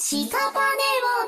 屍を